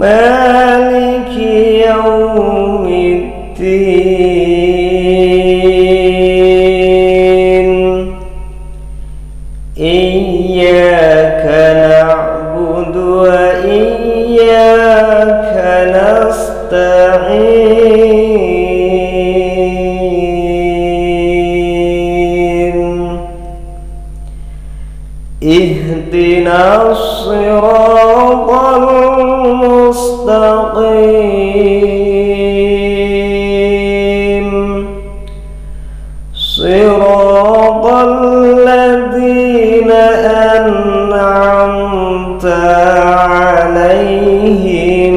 مالك عليهم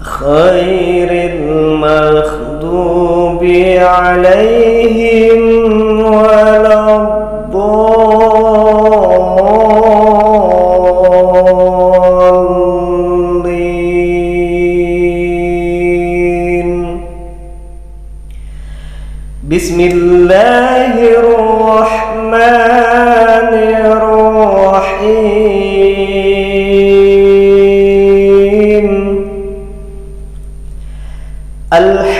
خير المغضوب عليهم ولا الضالين. بسم الله الرحمن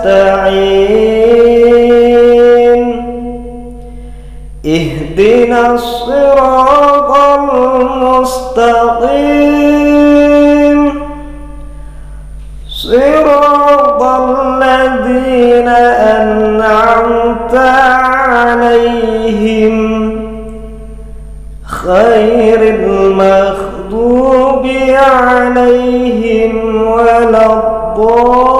نستعين اهدنا الصراط المستقيم. صراط الذين أنعمت عليهم. خير المغضوب عليهم ولا الضالين.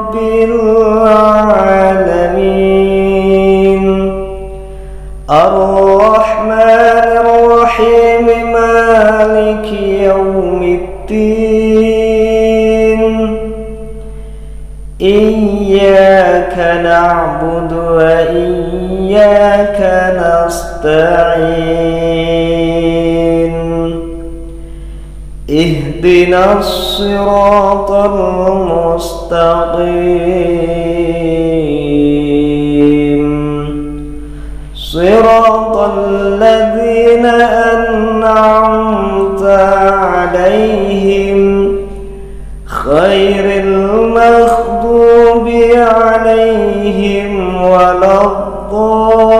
رب العالمين. الرحمن الرحيم مالك يوم الدين. إياك نعبد وإياك نستعين. اهدنا الصراط المستقيم. صراط الذين أنعمت عليهم. غير المغضوب عليهم ولا الضالين.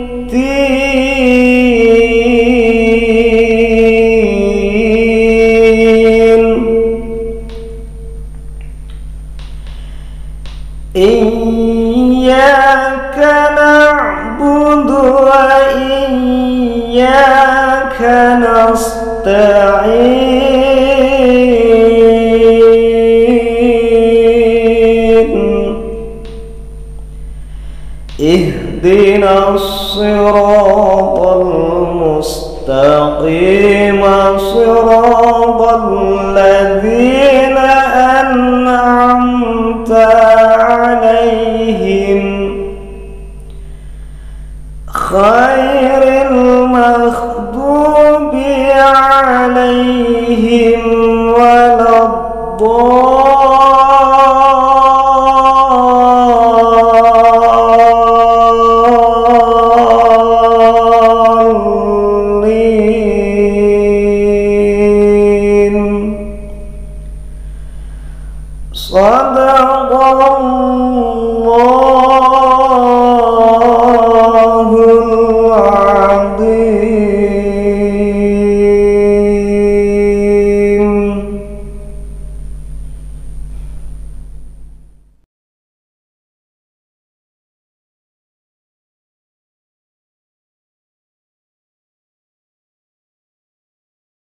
وإياك نستعين. اهدنا الصراط المستقيم. صراط الذين أنعمت عليهم. خير